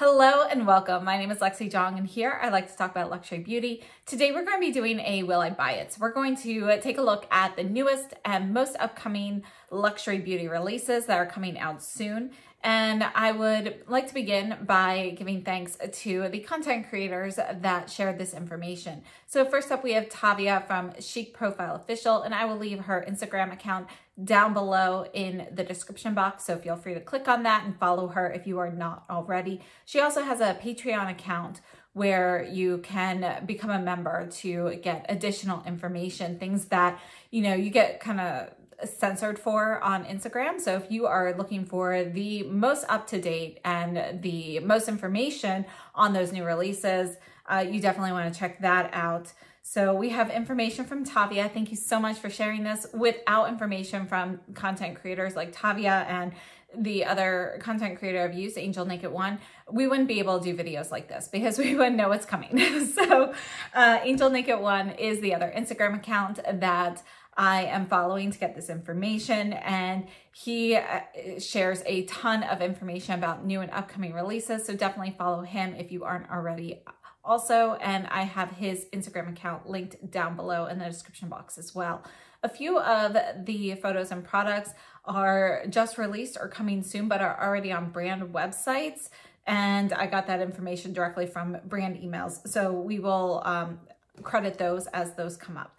Hello and welcome. My name is Lexi Jong and here I like to talk about luxury beauty. Today we're going to be doing a Will I Buy It. So we're going to take a look at the newest and most upcoming luxury beauty releases that are coming out soon. And I would like to begin by giving thanks to the content creators that shared this information. So first up, we have Tavia from Chic Profile Official, and I will leave her Instagram account down below in the description box. So feel free to click on that and follow her if you are not already. She also has a Patreon account where you can become a member to get additional information, things that, you know, you get kind of censored for on Instagram. So if you are looking for the most up-to-date and the most information on those new releases, uh, you definitely want to check that out. So we have information from Tavia. Thank you so much for sharing this. Without information from content creators like Tavia and the other content creator I've used, Angel Naked One, we wouldn't be able to do videos like this because we wouldn't know what's coming. so uh, Angel Naked One is the other Instagram account that I am following to get this information and he uh, shares a ton of information about new and upcoming releases. So definitely follow him if you aren't already also. And I have his Instagram account linked down below in the description box as well. A few of the photos and products are just released or coming soon, but are already on brand websites. And I got that information directly from brand emails. So we will um, credit those as those come up.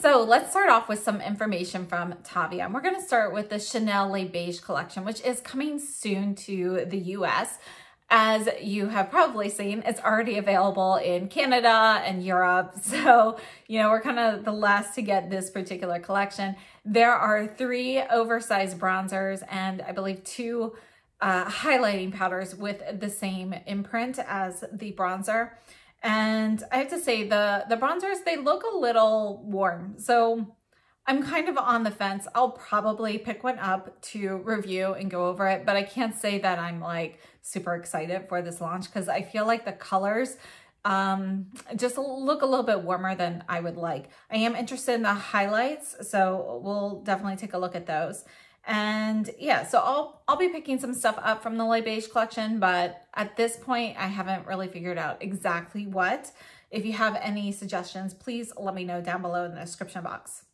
So let's start off with some information from Tavia. And we're going to start with the Chanel Le Beige collection, which is coming soon to the US. As you have probably seen, it's already available in Canada and Europe. So, you know, we're kind of the last to get this particular collection. There are three oversized bronzers and I believe two uh, highlighting powders with the same imprint as the bronzer. And I have to say the, the bronzers, they look a little warm. So I'm kind of on the fence. I'll probably pick one up to review and go over it, but I can't say that I'm like super excited for this launch because I feel like the colors um, just look a little bit warmer than I would like. I am interested in the highlights, so we'll definitely take a look at those. And yeah, so I'll, I'll be picking some stuff up from the Les Beige collection, but at this point, I haven't really figured out exactly what. If you have any suggestions, please let me know down below in the description box.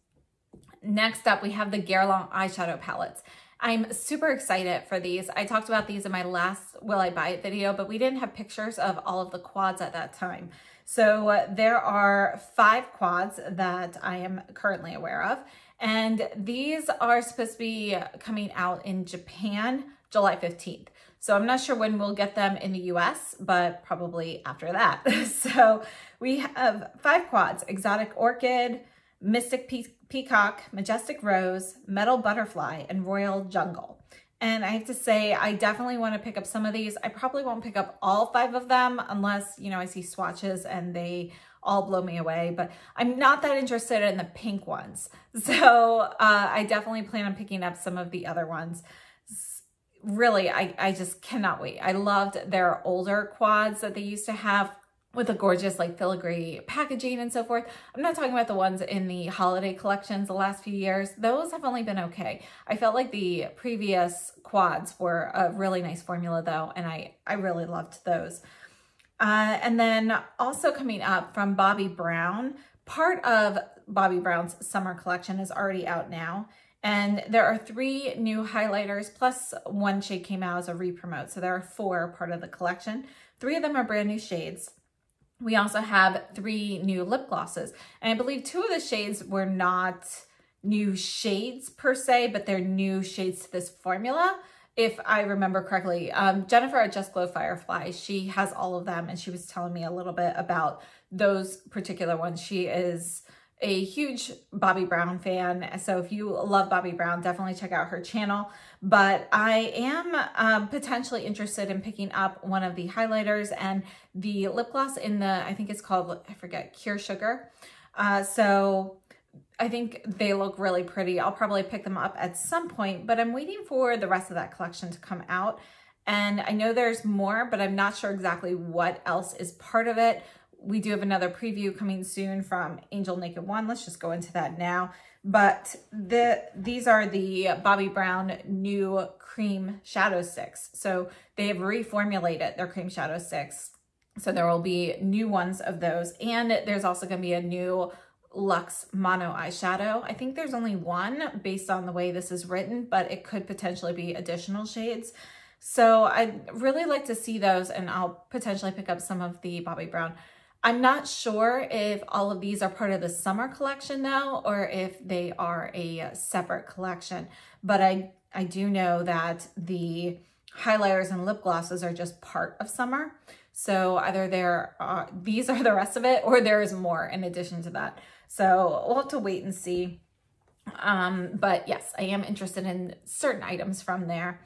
Next up, we have the Guerlain eyeshadow palettes. I'm super excited for these. I talked about these in my last Will I Buy It video, but we didn't have pictures of all of the quads at that time. So uh, there are five quads that I am currently aware of. And these are supposed to be coming out in Japan July 15th. So I'm not sure when we'll get them in the US, but probably after that. so we have five quads, Exotic Orchid, Mystic Pe Peacock, Majestic Rose, Metal Butterfly, and Royal Jungle. And I have to say, I definitely want to pick up some of these. I probably won't pick up all five of them unless, you know, I see swatches and they all blow me away, but I'm not that interested in the pink ones. So uh, I definitely plan on picking up some of the other ones. Really, I, I just cannot wait. I loved their older quads that they used to have with a gorgeous like filigree packaging and so forth. I'm not talking about the ones in the holiday collections the last few years. Those have only been okay. I felt like the previous quads were a really nice formula though, and I, I really loved those. Uh, and then also coming up from Bobbi Brown, part of Bobbi Brown's summer collection is already out now. And there are three new highlighters, plus one shade came out as a re-promote. So there are four part of the collection. Three of them are brand new shades. We also have three new lip glosses. And I believe two of the shades were not new shades per se, but they're new shades to this formula if I remember correctly. Um, Jennifer at Just Glow Firefly, she has all of them and she was telling me a little bit about those particular ones. She is a huge Bobbi Brown fan. So if you love Bobbi Brown, definitely check out her channel. But I am um, potentially interested in picking up one of the highlighters and the lip gloss in the, I think it's called, I forget, Cure Sugar. Uh, so I think they look really pretty. I'll probably pick them up at some point, but I'm waiting for the rest of that collection to come out. And I know there's more, but I'm not sure exactly what else is part of it. we do have another preview coming soon from Angel Naked One. Let's just go into that now. But the these are the Bobbi Brown new cream shadow sticks. So they have reformulated their cream shadow sticks. So there will be new ones of those. And there's also going to be a new Luxe Mono Eyeshadow. I think there's only one based on the way this is written, but it could potentially be additional shades. So I'd really like to see those and I'll potentially pick up some of the Bobbi Brown. I'm not sure if all of these are part of the summer collection now or if they are a separate collection, but I, I do know that the highlighters and lip glosses are just part of summer. So either there are, these are the rest of it or there is more in addition to that. So we'll have to wait and see. Um, but yes, I am interested in certain items from there.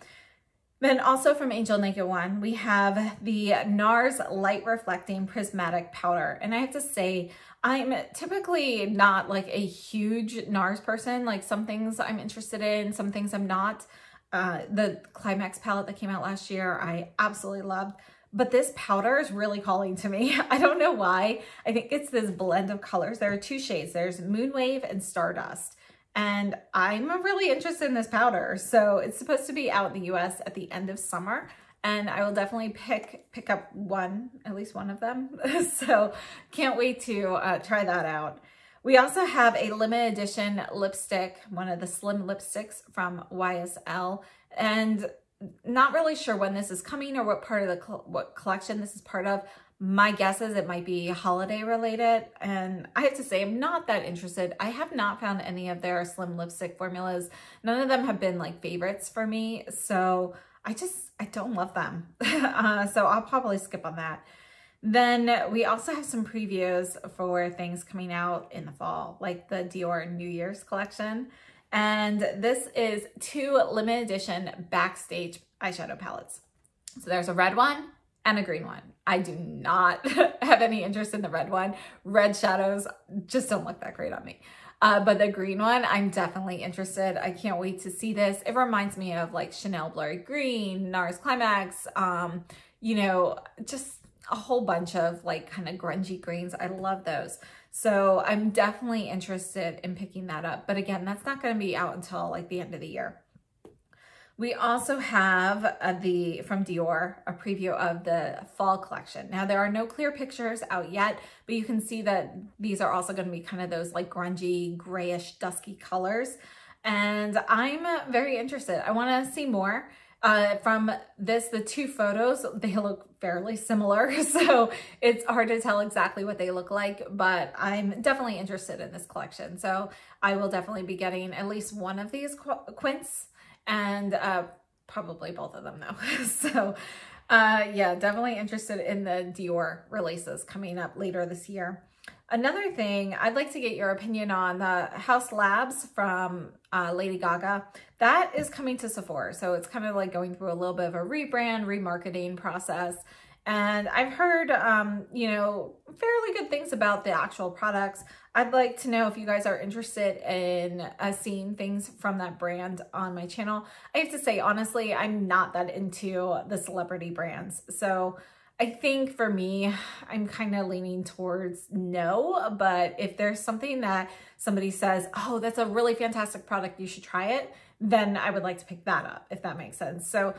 Then also from Angel Naked One, we have the NARS Light Reflecting Prismatic Powder. And I have to say, I'm typically not like a huge NARS person. Like some things I'm interested in, some things I'm not. Uh, the Climax palette that came out last year, I absolutely loved but this powder is really calling to me. I don't know why. I think it's this blend of colors. There are two shades. There's Moonwave and Stardust. And I'm really interested in this powder. So it's supposed to be out in the US at the end of summer. And I will definitely pick pick up one, at least one of them. so can't wait to uh, try that out. We also have a limited edition lipstick, one of the slim lipsticks from YSL. And not really sure when this is coming or what part of the what collection this is part of. My guess is it might be holiday related. And I have to say, I'm not that interested. I have not found any of their slim lipstick formulas. None of them have been like favorites for me. So I just, I don't love them. uh, so I'll probably skip on that. Then we also have some previews for things coming out in the fall, like the Dior New Year's collection. And this is two limited edition backstage eyeshadow palettes. So there's a red one and a green one. I do not have any interest in the red one. Red shadows just don't look that great on me. Uh, but the green one, I'm definitely interested. I can't wait to see this. It reminds me of like Chanel Blurry Green, NARS Climax, um, you know, just a whole bunch of like kind of grungy greens. I love those. So I'm definitely interested in picking that up. But again, that's not going to be out until like the end of the year. We also have uh, the from Dior, a preview of the fall collection. Now there are no clear pictures out yet, but you can see that these are also going to be kind of those like grungy, grayish, dusky colors. And I'm very interested. I want to see more. Uh, from this, the two photos, they look fairly similar. So it's hard to tell exactly what they look like, but I'm definitely interested in this collection. So I will definitely be getting at least one of these qu quints and uh, probably both of them though. so uh, yeah, definitely interested in the Dior releases coming up later this year. Another thing I'd like to get your opinion on the Haus Labs from uh, Lady Gaga. That is coming to Sephora. So it's kind of like going through a little bit of a rebrand, remarketing process. And I've heard, um, you know, fairly good things about the actual products. I'd like to know if you guys are interested in uh, seeing things from that brand on my channel. I have to say, honestly, I'm not that into the celebrity brands. So I think for me, I'm kind of leaning towards no, but if there's something that somebody says, oh, that's a really fantastic product, you should try it, then I would like to pick that up, if that makes sense. So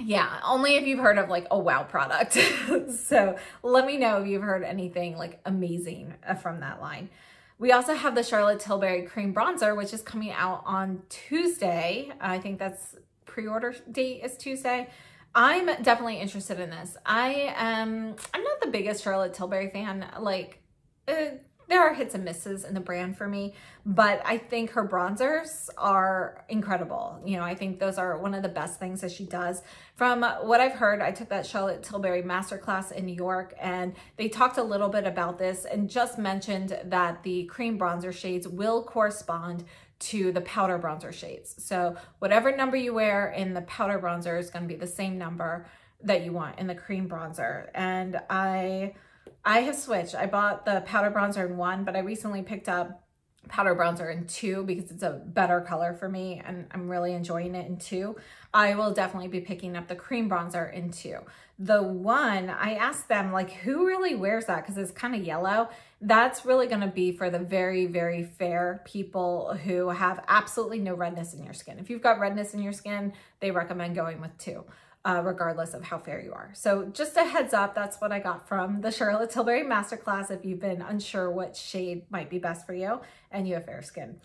yeah, only if you've heard of like a wow product. so let me know if you've heard anything like amazing uh, from that line. We also have the Charlotte Tilbury Cream Bronzer, which is coming out on Tuesday. I think that's pre-order date is Tuesday. I'm definitely interested in this. I am, I'm not the biggest Charlotte Tilbury fan. Like, uh, there are hits and misses in the brand for me, but I think her bronzers are incredible. You know, I think those are one of the best things that she does. From what I've heard, I took that Charlotte Tilbury masterclass in New York and they talked a little bit about this and just mentioned that the cream bronzer shades will correspond to the powder bronzer shades. So whatever number you wear in the powder bronzer is going to be the same number that you want in the cream bronzer. And I I have switched. I bought the powder bronzer in one, but I recently picked up powder bronzer in two because it's a better color for me and I'm really enjoying it in two. I will definitely be picking up the cream bronzer in two. The one, I asked them like, who really wears that? Because it's kind of yellow. That's really going to be for the very, very fair people who have absolutely no redness in your skin. If you've got redness in your skin, they recommend going with two uh, regardless of how fair you are. So just a heads up, that's what I got from the Charlotte Tilbury Masterclass if you've been unsure what shade might be best for you and you have fair skin.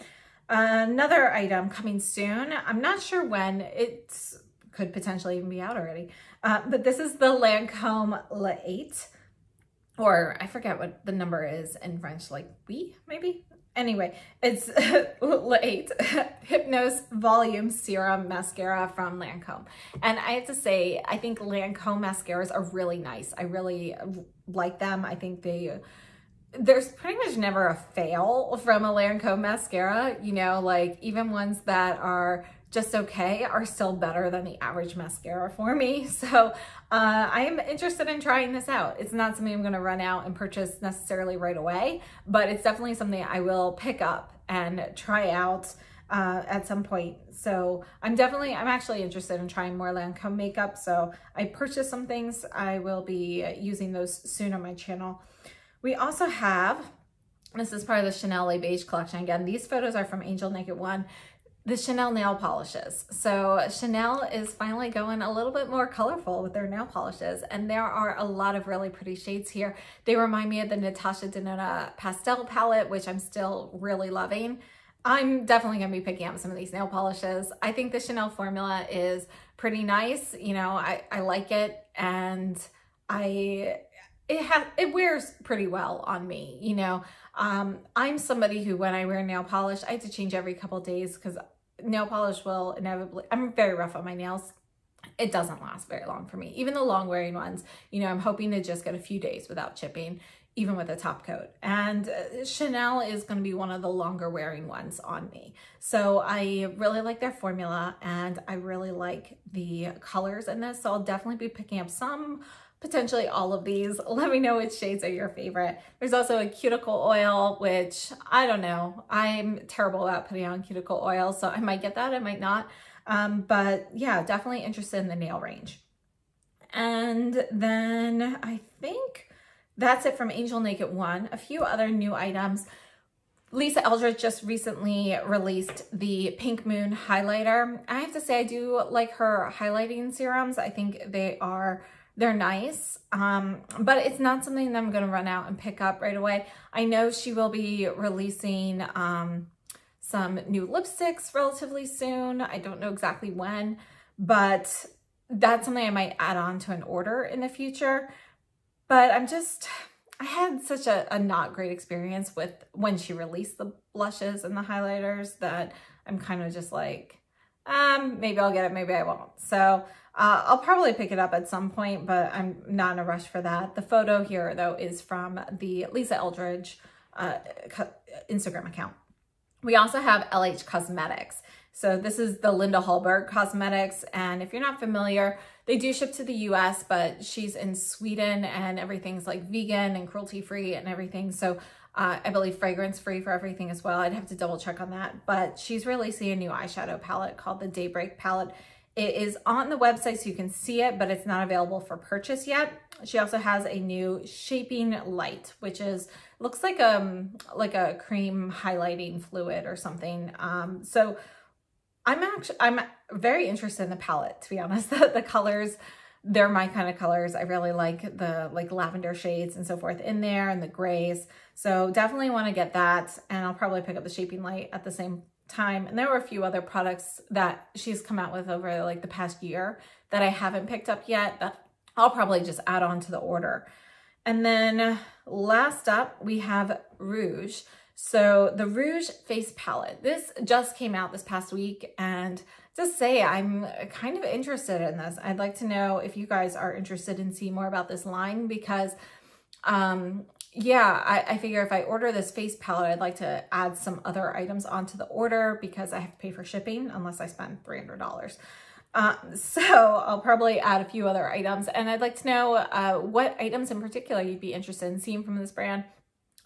Another item coming soon. I'm not sure when. It could potentially even be out already. Uh, but this is the Lancome La 8 or I forget what the number is in French, like we maybe? Anyway, it's late Hypnose Volume Serum Mascara from Lancome. And I have to say, I think Lancome mascaras are really nice. I really like them. I think they, there's pretty much never a fail from a Lancome mascara. You know, like even ones that are just okay are still better than the average mascara for me. So uh, I am interested in trying this out. It's not something I'm to run out and purchase necessarily right away, but it's definitely something I will pick up and try out uh, at some point. So I'm definitely, I'm actually interested in trying more Lancome makeup. So I purchased some things. I will be using those soon on my channel. We also have, this is part of the Chanel Les Beige collection. Again, these photos are from Angel Naked One the Chanel nail polishes. So Chanel is finally going a little bit more colorful with their nail polishes and there are a lot of really pretty shades here. They remind me of the Natasha Denona pastel palette, which I'm still really loving. I'm definitely gonna be picking up some of these nail polishes. I think the Chanel formula is pretty nice. You know, I, I like it and I it has it wears pretty well on me you know um i'm somebody who when i wear nail polish i have to change every couple days because nail polish will inevitably, I'm very rough on my nails. It doesn't last very long for me. Even the long wearing ones, you know, I'm hoping to just get a few days without chipping, even with a top coat. And uh, Chanel is going to be one of the longer wearing ones on me. So I really like their formula and I really like the colors in this. So I'll definitely be picking up some potentially all of these. Let me know which shades are your favorite. There's also a cuticle oil, which I don't know. I'm terrible about putting on cuticle oil, so I might get that, I might not. Um, but yeah, definitely interested in the nail range. And then I think that's it from Angel Naked One. A few other new items. Lisa Eldridge just recently released the Pink Moon highlighter. I have to say I do like her highlighting serums. I think they are they're nice, um, but it's not something that I'm going to run out and pick up right away. I know she will be releasing um, some new lipsticks relatively soon. I don't know exactly when, but that's something I might add on to an order in the future. But I'm just, I had such a, a not great experience with when she released the blushes and the highlighters that I'm kind of just like, um, maybe I'll get it, maybe I won't. So uh, I'll probably pick it up at some point, but I'm not in a rush for that. The photo here, though, is from the Lisa Eldridge uh, Instagram account. We also have LH Cosmetics. So this is the Linda Hallberg Cosmetics. And if you're not familiar, they do ship to the US, but she's in Sweden and everything's like vegan and cruelty free and everything. So uh, I believe fragrance free for everything as well. I'd have to double check on that. But she's releasing a new eyeshadow palette called the Daybreak palette. It is on the website so you can see it, but it's not available for purchase yet. She also has a new shaping light, which is looks like um like a cream highlighting fluid or something. Um, so I'm actually I'm very interested in the palette to be honest. the colors they're my kind of colors. I really like the like lavender shades and so forth in there and the grays. So definitely want to get that and I'll probably pick up the shaping light at the same time. And there were a few other products that she's come out with over like the past year that I haven't picked up yet that I'll probably just add on to the order. And then last up, we have Rouge. So the Rouge Face Palette. This just came out this past week and just say I'm kind of interested in this. I'd like to know if you guys are interested in seeing more about this line because um, yeah, I, I figure if I order this face palette, I'd like to add some other items onto the order because I have to pay for shipping unless I spend $300. Um, so I'll probably add a few other items and I'd like to know uh, what items in particular you'd be interested in seeing from this brand.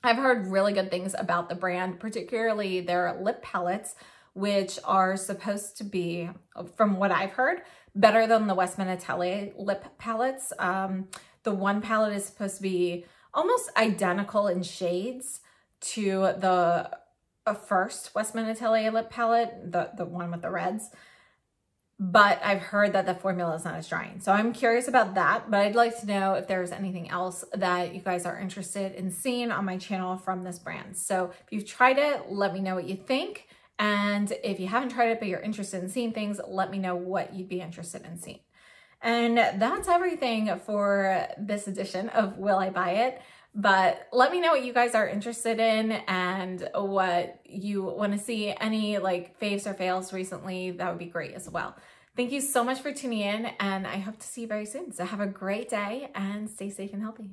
I've heard really good things about the brand, particularly their lip palettes, which are supposed to be, from what I've heard, better than the Westman Atelier lip palettes. Um, the one palette is supposed to be almost identical in shades to the uh, first Westman Atelier lip palette, the, the one with the reds but I've heard that the formula is not as drying. So I'm curious about that, but I'd like to know if there's anything else that you guys are interested in seeing on my channel from this brand. So if you've tried it, let me know what you think. And if you haven't tried it, but you're interested in seeing things, let me know what you'd be interested in seeing. And that's everything for this edition of Will I Buy It? But let me know what you guys are interested in and what you want to see. Any like faves or fails recently, that would be great as well. Thank you so much for tuning in and I hope to see you very soon. So have a great day and stay safe and healthy.